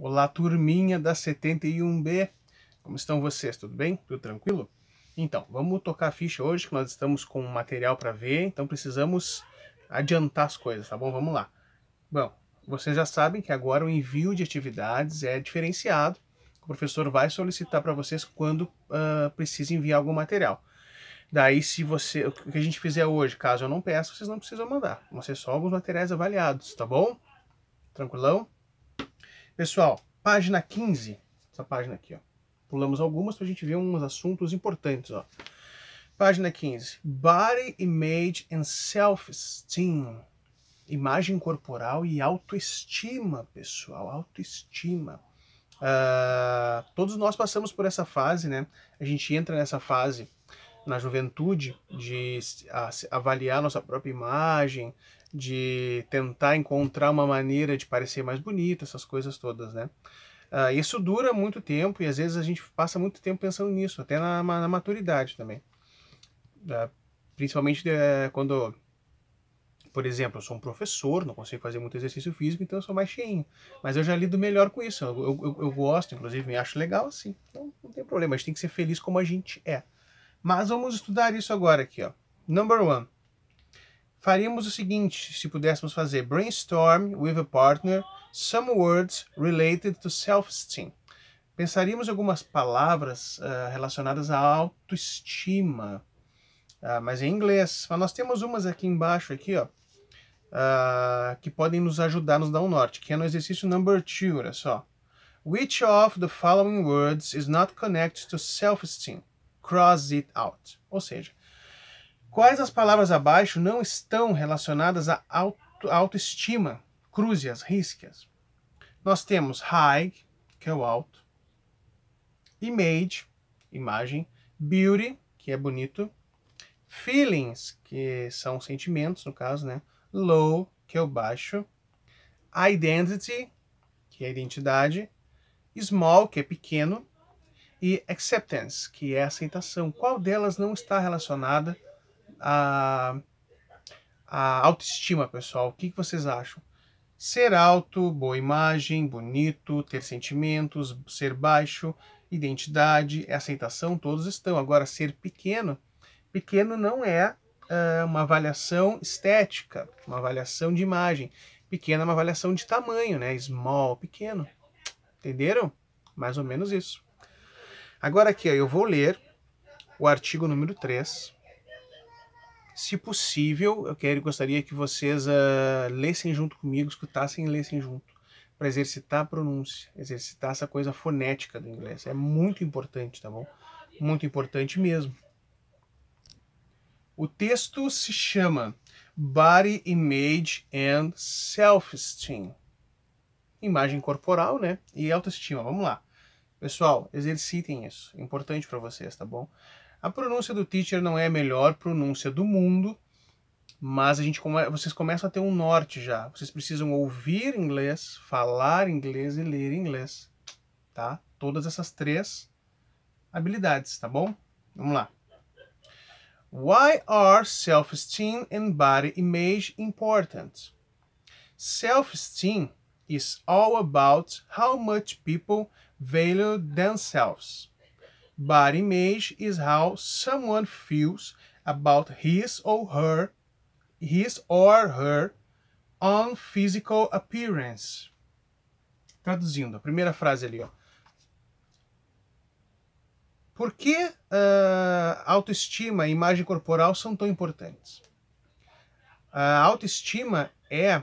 Olá, turminha da 71B. Como estão vocês? Tudo bem? Tudo tranquilo? Então, vamos tocar a ficha hoje, que nós estamos com material para ver, então precisamos adiantar as coisas, tá bom? Vamos lá. Bom, vocês já sabem que agora o envio de atividades é diferenciado. O professor vai solicitar para vocês quando uh, precisa enviar algum material. Daí, se você, o que a gente fizer hoje, caso eu não peça, vocês não precisam mandar. Vão ser só alguns materiais avaliados, tá bom? Tranquilão? Pessoal, página 15, essa página aqui, ó. Pulamos algumas para a gente ver uns assuntos importantes, ó. Página 15. Body Image and Self-Esteem. Imagem corporal e autoestima, pessoal. Autoestima. Uh, todos nós passamos por essa fase, né? A gente entra nessa fase na juventude de avaliar nossa própria imagem, de tentar encontrar uma maneira de parecer mais bonita, essas coisas todas, né? Uh, isso dura muito tempo e às vezes a gente passa muito tempo pensando nisso, até na, na maturidade também. Uh, principalmente uh, quando, por exemplo, eu sou um professor, não consigo fazer muito exercício físico, então eu sou mais cheinho. Mas eu já lido melhor com isso, eu, eu, eu gosto, inclusive, me acho legal assim. Então não tem problema, a gente tem que ser feliz como a gente é. Mas vamos estudar isso agora aqui, ó. Number one. Faríamos o seguinte, se pudéssemos fazer brainstorm with a partner some words related to self-esteem. Pensaríamos algumas palavras uh, relacionadas à autoestima, uh, mas em inglês. Mas nós temos umas aqui embaixo, aqui, ó, uh, que podem nos ajudar nos dar um norte, que é no exercício number two, olha só. Which of the following words is not connected to self-esteem? Cross it out. Ou seja, quais as palavras abaixo não estão relacionadas à auto, autoestima? Cruze-as, risque-as. Nós temos high, que é o alto, image, imagem, beauty, que é bonito, feelings, que são sentimentos, no caso, né? Low, que é o baixo, identity, que é identidade, small, que é pequeno, e acceptance, que é aceitação. Qual delas não está relacionada à, à autoestima, pessoal? O que, vocês acham? Ser alto, boa imagem, bonito, ter sentimentos, ser baixo, identidade, aceitação, todos estão. Agora, ser pequeno, pequeno não é uh, uma avaliação estética, uma avaliação de imagem. Pequeno é uma avaliação de tamanho, né? Small, pequeno. Entenderam? Mais ou menos isso. Agora aqui, ó, eu vou ler o artigo número 3. Se possível, eu quero, gostaria que vocês uh, lessem junto comigo, escutassem e lessem junto, para exercitar a pronúncia, exercitar essa coisa fonética do inglês. É muito importante, tá bom? Muito importante mesmo. O texto se chama Body Image and Self-Esteem. Imagem corporal, né? E autoestima. Vamos lá. Pessoal, exercitem isso. É importante para vocês, tá bom? A pronúncia do teacher não é a melhor pronúncia do mundo, mas a gente come... vocês começam a ter um norte já. Vocês precisam ouvir inglês, falar inglês e ler inglês, tá? Todas essas três habilidades, tá bom? Vamos lá. Why are self-esteem and body image important? Self-esteem is all about how much people value themselves. Body image is how someone feels about his or her his or her own physical appearance. Traduzindo, a primeira frase ali, ó. Por que uh, autoestima e imagem corporal são tão importantes? A autoestima é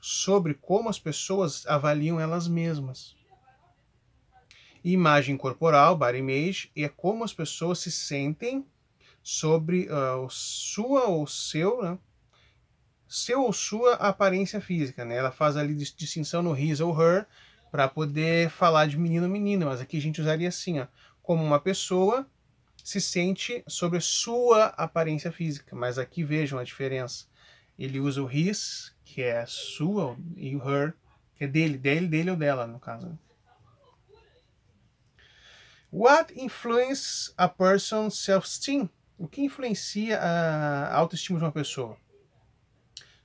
sobre como as pessoas avaliam elas mesmas imagem corporal, body image, é como as pessoas se sentem sobre uh, sua ou seu, né? seu ou sua aparência física, né? Ela faz ali distinção no his ou her para poder falar de menino ou menina, mas aqui a gente usaria assim, ó, como uma pessoa se sente sobre sua aparência física, mas aqui vejam a diferença. Ele usa o his, que é sua, e o her, que é dele, dele, dele ou dela, no caso. What influences a person's self-esteem? O que influencia a autoestima de uma pessoa?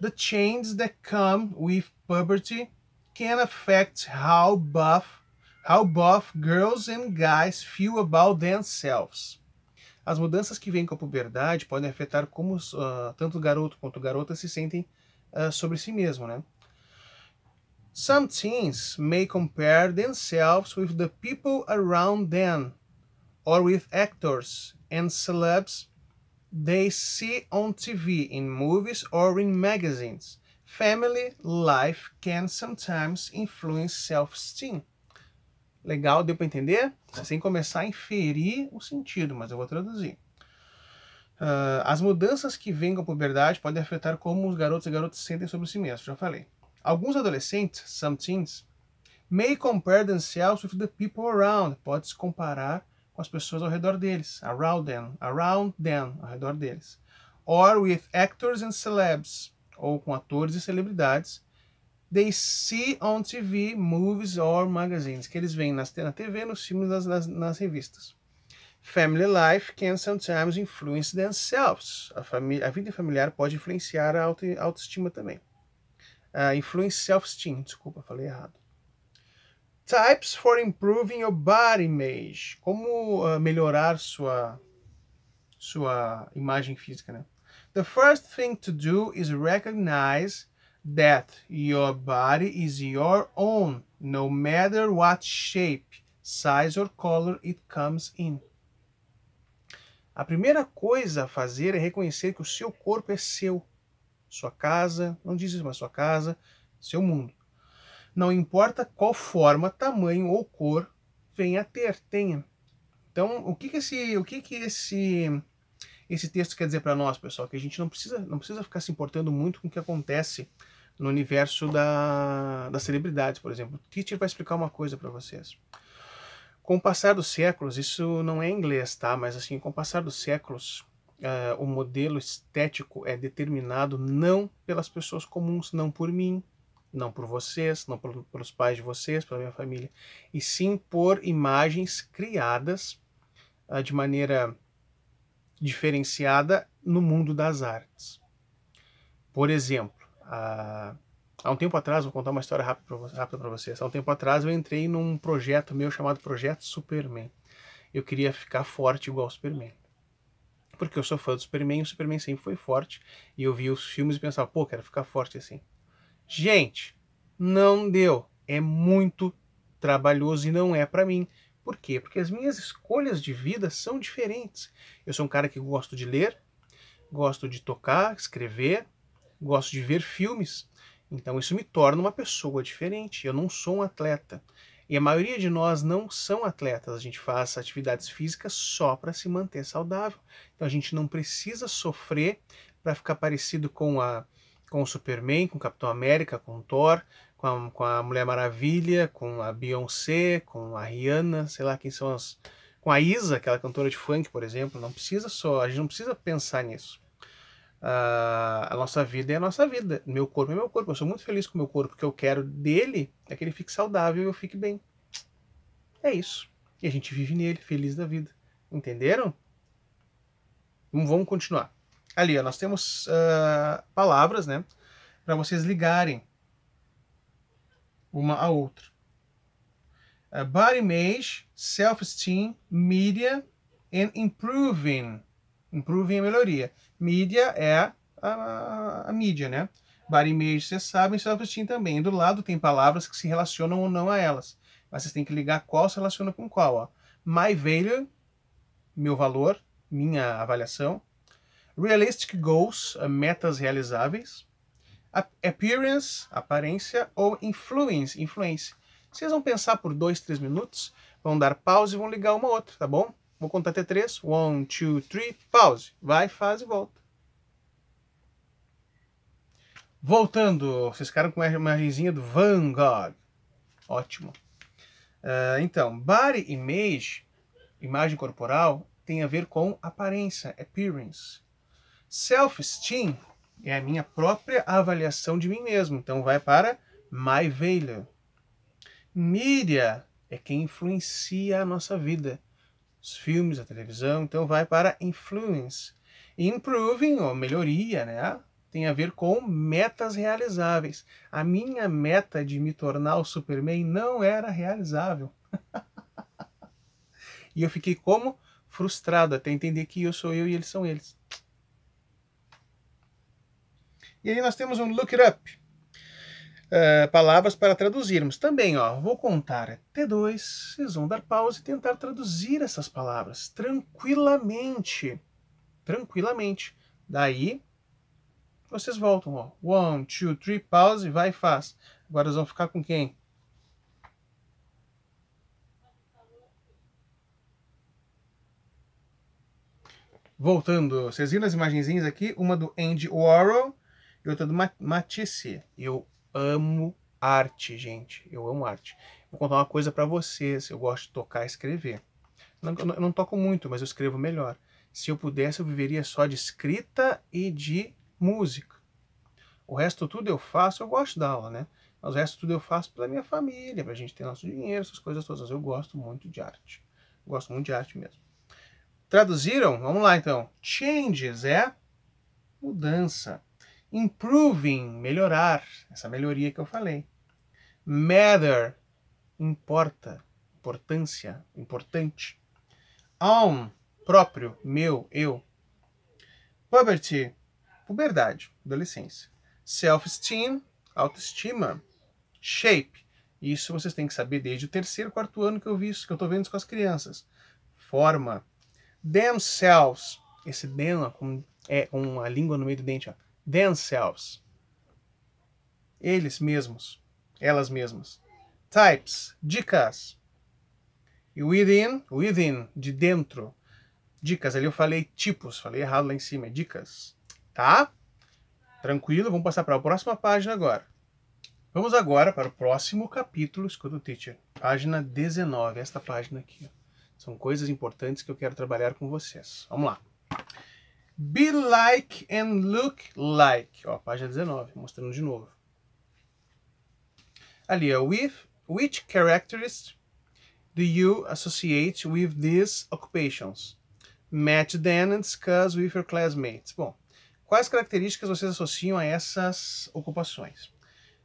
The changes that come with puberty can affect how both, how both girls and guys feel about themselves. As mudanças que vêm com a puberdade podem afetar como uh, tanto o garoto quanto a garota se sentem uh, sobre si mesmo, né? Some teens may compare themselves with the people around them or with actors and celebs they see on TV, in movies or in magazines. Family life can sometimes influence self-esteem. Legal, deu para entender? Sem começar a inferir o sentido, mas eu vou traduzir. Uh, as mudanças que vêm com a puberdade podem afetar como os garotos e garotas se sentem sobre si mesmos, já falei. Alguns adolescentes, some teens, may compare themselves with the people around. Pode se comparar com as pessoas ao redor deles, around them, around them, ao redor deles. Or with actors and celebs, ou com atores e celebridades they see on TV, movies or magazines, que eles veem nas, na TV, nos filmes, nas, nas, nas revistas. Family life can sometimes influence themselves. A, a vida familiar pode influenciar a auto, autoestima também. Uh, influence self-esteem, desculpa, falei errado. Types for improving your body image. Como uh, melhorar sua, sua imagem física, né? The first thing to do is recognize that your body is your own, no matter what shape, size or color it comes in. A primeira coisa a fazer é reconhecer que o seu corpo é seu, sua casa, não diz isso, mas sua casa, seu mundo. Não importa qual forma, tamanho ou cor venha a ter, tenha. Então, o que que esse, o que que esse esse texto quer dizer para nós, pessoal? Que a gente não precisa, não precisa ficar se importando muito com o que acontece no universo da, das celebridades, por exemplo. O teacher vai explicar uma coisa para vocês. Com o passar dos séculos, isso não é inglês, tá? Mas assim, com o passar dos séculos, uh, o modelo estético é determinado não pelas pessoas comuns, não por mim, não por vocês, não por, pelos pais de vocês, pela minha família, e sim por imagens criadas uh, de maneira diferenciada no mundo das artes. Por exemplo, há, há um tempo atrás, vou contar uma história rápida para vocês. Há um tempo atrás eu entrei num projeto meu chamado Projeto Superman. Eu queria ficar forte igual Superman. Porque eu sou fã do Superman o Superman sempre foi forte. E eu via os filmes e pensava, pô, quero ficar forte assim. Gente, não deu. É muito trabalhoso e não é para mim. Por quê? Porque as minhas escolhas de vida são diferentes. Eu sou um cara que gosto de ler, gosto de tocar, escrever, gosto de ver filmes. Então isso me torna uma pessoa diferente. Eu não sou um atleta. E a maioria de nós não são atletas. A gente faz atividades físicas só para se manter saudável. Então a gente não precisa sofrer para ficar parecido com a com o Superman, com o Capitão América, com o Thor, com a, com a Mulher Maravilha, com a Beyoncé, com a Rihanna, sei lá quem são as. Com a Isa, aquela cantora de funk, por exemplo. Não precisa só, a gente não precisa pensar nisso. A nossa vida é a nossa vida. Meu corpo é meu corpo. Eu sou muito feliz com o meu corpo, porque eu quero dele é que ele fique saudável e eu fique bem. É isso. E a gente vive nele, feliz da vida. Entenderam? Vamos continuar. Ali, ó, nós temos uh, palavras, né? Para vocês ligarem uma a outra. Uh, body image, self-esteem, media and improving. Improving é melhoria. Mídia é a, a, a mídia, né? Body image, vocês sabem, self-esteem também. Do lado tem palavras que se relacionam ou não a elas. Mas vocês têm que ligar qual se relaciona com qual. Ó. My value, meu valor, minha avaliação. Realistic goals, metas realizáveis. Appearance, aparência. Ou influence, influência. Vocês vão pensar por dois, três minutos, vão dar pause e vão ligar uma outra, tá bom? Vou contar até três. One, two, three, pause. Vai, faz e volta. Voltando, vocês ficaram com uma imagenzinha do Van Gogh. Ótimo. Uh, então, body image, imagem corporal, tem a ver com aparência, appearance. Self-esteem é a minha própria avaliação de mim mesmo. Então, vai para my value. Media é quem influencia a nossa vida os filmes, a televisão, então vai para influence. Improving, ou melhoria, né? tem a ver com metas realizáveis. A minha meta de me tornar o Superman não era realizável. e eu fiquei como? Frustrado até entender que eu sou eu e eles são eles. E aí nós temos um look it up. Uh, palavras para traduzirmos. Também, ó, vou contar até dois, vocês vão dar pausa e tentar traduzir essas palavras tranquilamente. Tranquilamente. Daí, vocês voltam, ó. One, two, three, pause, vai e faz. Agora eles vão ficar com quem? Voltando, vocês viram as imagenzinhas aqui? Uma do Andy Warhol e outra do Matisse. Eu amo arte, gente. Eu amo arte. Vou contar uma coisa para vocês. Eu gosto de tocar e escrever. Não, eu não toco muito, mas eu escrevo melhor. Se eu pudesse, eu viveria só de escrita e de música. O resto tudo eu faço, eu gosto da aula, né? Mas o resto tudo eu faço pela minha família, pra gente ter nosso dinheiro, essas coisas todas. Eu gosto muito de arte. Gosto muito de arte mesmo. Traduziram? Vamos lá então. Changes é mudança. Improving, melhorar. Essa melhoria que eu falei. Matter, importa, importância, importante. Own, próprio, meu, eu. Puberty, puberdade, adolescência. Self-esteem, autoestima. Shape, isso vocês têm que saber desde o terceiro, quarto ano que eu vi isso, que eu estou vendo isso com as crianças. Forma. Themselves, esse them é com a língua no meio do dente, ó themselves. Eles mesmos, elas mesmas. Types, dicas. E within, within, de dentro. Dicas, ali eu falei tipos, falei errado lá em cima, é dicas. Tá? Tranquilo, vamos passar para a próxima página agora. Vamos agora para o próximo capítulo, escuta o teacher. Página 19, esta página aqui. São coisas importantes que eu quero trabalhar com vocês. Vamos lá. Be like and look like. Ó, página 19, mostrando de novo. Ali, ó, with which characteristics do you associate with these occupations? Match them and discuss with your classmates. Bom, quais características vocês associam a essas ocupações?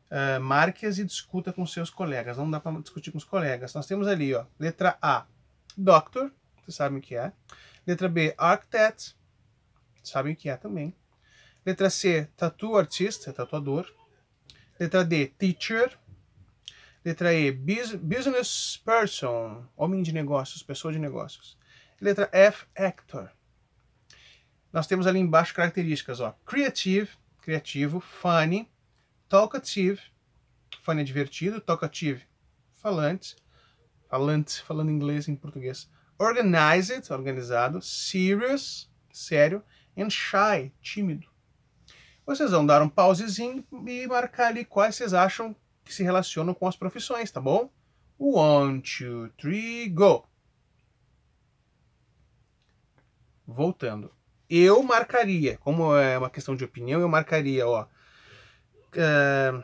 Uh, marque-as e discuta com seus colegas. Não dá para discutir com os colegas. Nós temos ali, ó, letra A, doctor, vocês sabem o que é. Letra B, architect sabem o que é também. Letra C, tattoo artista, tatuador. Letra D, teacher. Letra E, business person, homem de negócios, pessoa de negócios. Letra F, actor. Nós temos ali embaixo características, ó. Creative, criativo, funny, talkative, funny é divertido, talkative, falante, falante, falando inglês em português. Organized, organizado, serious, sério, and shy, tímido. Vocês vão dar um pausezinho e marcar ali quais vocês acham que se relacionam com as profissões, tá bom? One, two, three, go! Voltando. Eu marcaria, como é uma questão de opinião, eu marcaria, ó. Uh,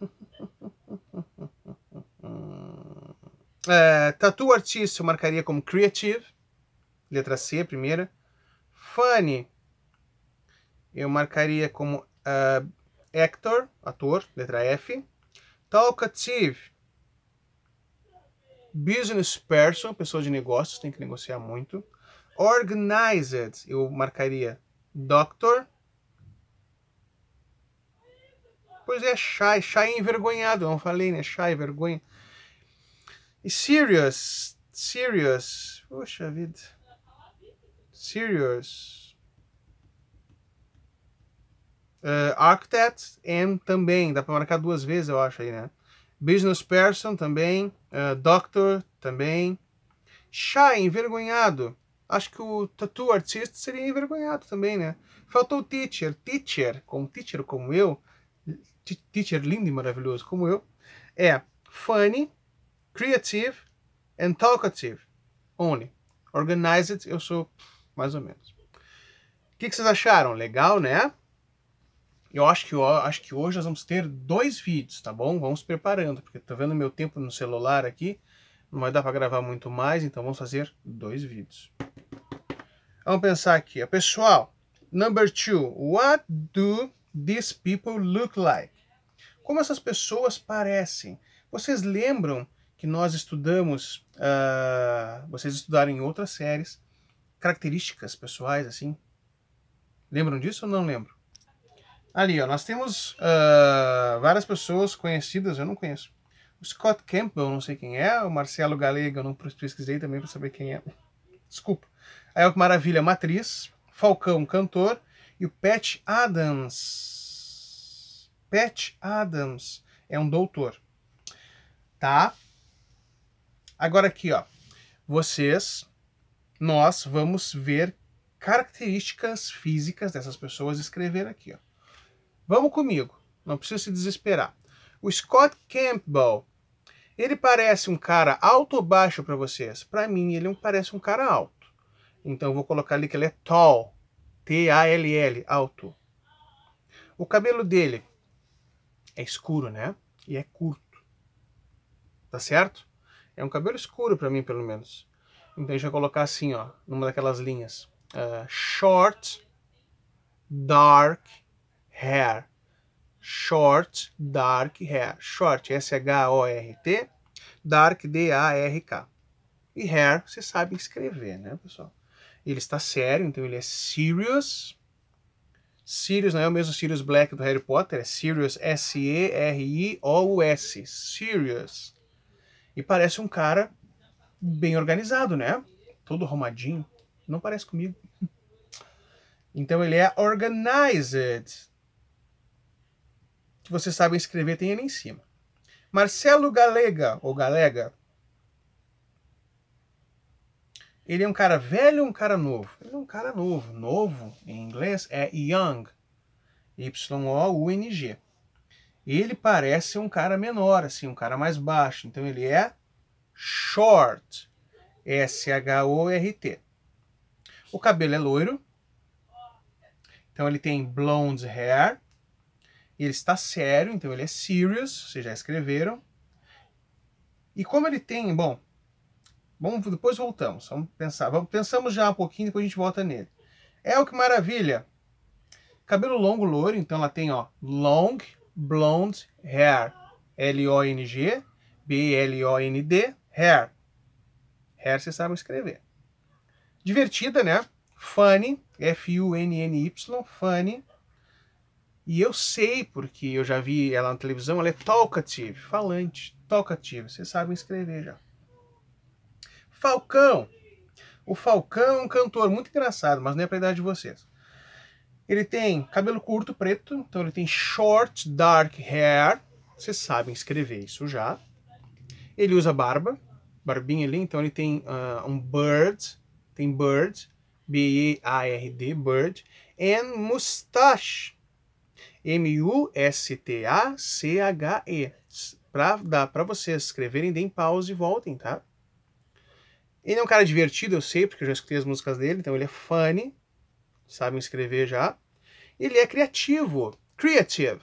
uh, tattoo artista eu marcaria como creative, letra C, primeira. Funny, eu marcaria como uh, actor, ator, letra F. Talkative, business person, pessoa de negócios, tem que negociar muito. Organized, eu marcaria doctor. Pois é, shy, shy envergonhado, eu não falei, né? Shy, vergonha. E serious, serious, puxa vida. Serious, Uh, architect and também, dá para marcar duas vezes, eu acho aí, né? Business person também, uh, doctor também. Shy, envergonhado. Acho que o tattoo artist seria envergonhado também, né? Faltou teacher. Teacher, como teacher como eu, teacher lindo e maravilhoso como eu, é funny, creative and talkative. Only. Organized, eu sou mais ou menos. O que, que vocês acharam? Legal, né? Eu acho que, acho que hoje nós vamos ter dois vídeos, tá bom? Vamos preparando, porque tô vendo meu tempo no celular aqui, não vai dar para gravar muito mais, então vamos fazer dois vídeos. Vamos pensar aqui, pessoal. Number two, what do these people look like? Como essas pessoas parecem? Vocês lembram que nós estudamos, uh, vocês estudaram em outras séries, características pessoais, assim? Lembram disso ou não lembro? Ali, ó, nós temos uh, várias pessoas conhecidas, eu não conheço. O Scott Campbell, não sei quem é. O Marcelo Galega, eu não pesquisei também para saber quem é. Desculpa. Aí o Maravilha, matriz. Falcão, cantor. E o Pat Adams. Pat Adams é um doutor. Tá? Agora aqui, ó. Vocês, nós vamos ver características físicas dessas pessoas escrever aqui, ó. Vamos comigo. Não precisa se desesperar. O Scott Campbell, ele parece um cara alto ou baixo para vocês? Para mim, ele parece um cara alto. Então, eu vou colocar ali que ele é tall. T-A-L-L, alto. O cabelo dele é escuro, né? E é curto. Tá certo? É um cabelo escuro para mim, pelo menos. Então, deixa eu colocar assim, ó, numa daquelas linhas. Uh, short, dark hair short, dark hair. Short, S-H-O-R-T, dark, D-A-R-K. E hair, você sabe escrever, né, pessoal? Ele está sério, então ele é serious. Sirius não é o mesmo Sirius Black do Harry Potter, é Sirius S-E-R-I-O-U-S. Sirius. E parece um cara bem organizado, né? Todo arrumadinho. Não parece comigo. Então ele é organized que vocês sabem escrever tem ali em cima. Marcelo Galega, ou Galega, ele é um cara velho ou um cara novo? Ele é um cara novo. Novo, em inglês, é young. Y-O-U-N-G. Ele parece um cara menor, assim, um cara mais baixo. Então ele é short. S-H-O-R-T. O cabelo é loiro. Então ele tem blonde hair ele está sério, então ele é serious, vocês já escreveram. E como ele tem, bom, vamos, depois voltamos, vamos pensar, vamos, pensamos já um pouquinho, depois a gente volta nele. É o que maravilha! Cabelo longo, loiro, então ela tem, ó, long, blonde, hair, L-O-N-G, B-L-O-N-D, hair. Hair vocês sabem escrever. Divertida, né? Funny, F-U-N-N-Y, funny. E eu sei, porque eu já vi ela na televisão, ela é talkative, falante, talkative. Vocês sabem escrever já. Falcão. O Falcão é um cantor muito engraçado, mas não é pra idade de vocês. Ele tem cabelo curto, preto, então ele tem short, dark hair. Vocês sabem escrever isso já. Ele usa barba, barbinha ali, então ele tem uh, um bird, tem bird, B-E-A-R-D, bird, and mustache. M-U-S-T-A-C-H-E. Para vocês escreverem, deem pause e voltem, tá? Ele é um cara divertido, eu sei, porque eu já escutei as músicas dele, então ele é funny, sabem escrever já. Ele é criativo, creative.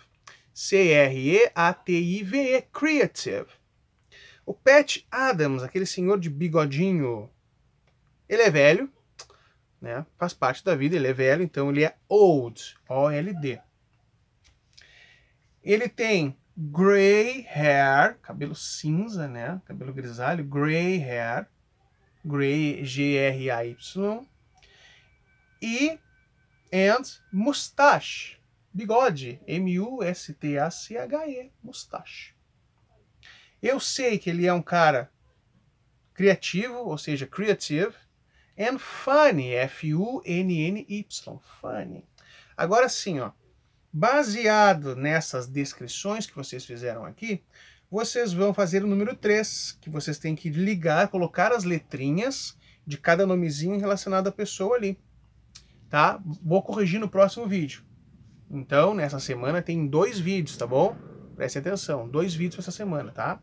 C-R-E-A-T-I-V-E, creative. O Pat Adams, aquele senhor de bigodinho, ele é velho, né? Faz parte da vida, ele é velho, então ele é old, O-L-D. Ele tem gray hair, cabelo cinza, né? Cabelo grisalho, gray hair, gray, G-R-A-Y. E and mustache, bigode, M-U-S-T-A-C-H-E, mustache. Eu sei que ele é um cara criativo, ou seja, creative, and funny, F-U-N-N-Y, funny. Agora sim, ó. Baseado nessas descrições que vocês fizeram aqui, vocês vão fazer o número 3, que vocês têm que ligar, colocar as letrinhas de cada nomezinho relacionado à pessoa ali. Tá? Vou corrigir no próximo vídeo. Então, nessa semana tem dois vídeos, tá bom? Preste atenção, dois vídeos essa semana, tá?